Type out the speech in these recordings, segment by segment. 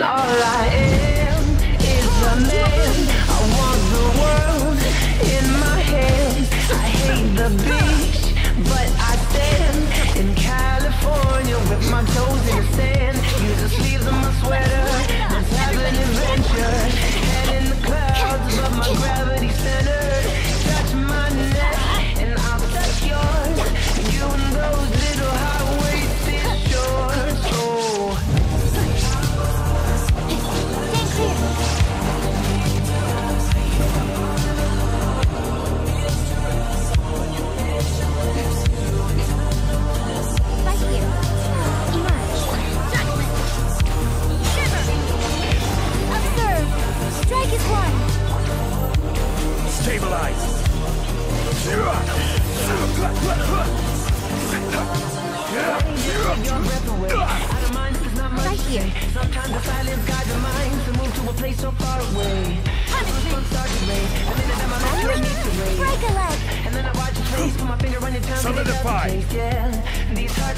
All I am is a man. I want the world in my hands. I hate the beach, but I stand in California with my toes in the sand. Right here. Sometimes the silence guides the mind to move to a place so far away. Punishment. Start to rain, and then I'm a Firing. need to rain. Break a leg. And then I watch your face, put my finger on your tongue. Solidify. Yeah, these heart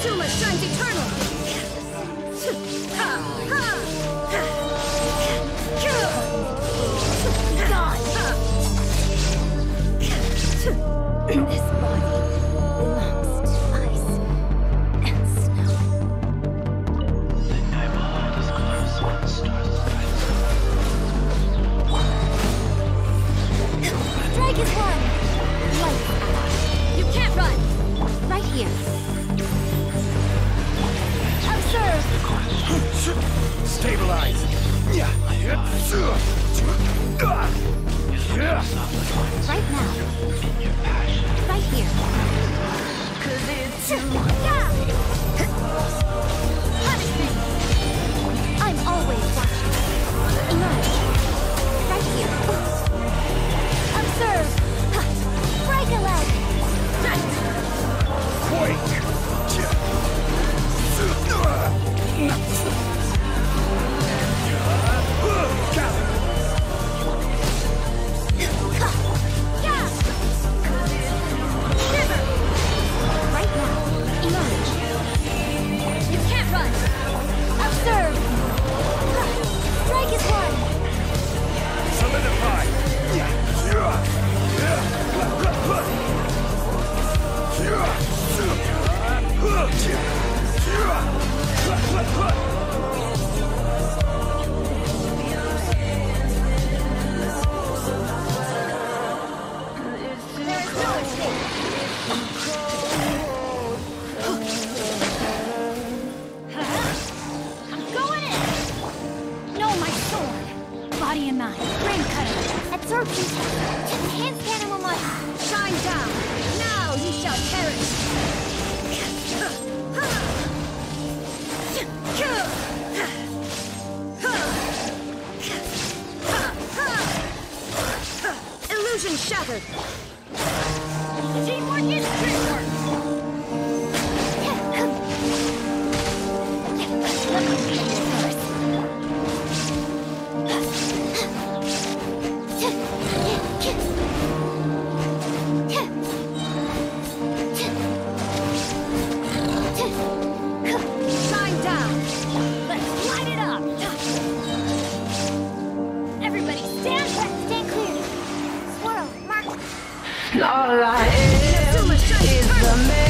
Inazuma shines eternal. Ha, ha, ha. This body belongs to ice and snow. Strike is close when the stars rise. Dragon's one. Light out. You can't run. Right here. Stabilize. Right now. Right here. Yeah. Punishment. Shattered. Teamwork is teamwork. All I am is a man.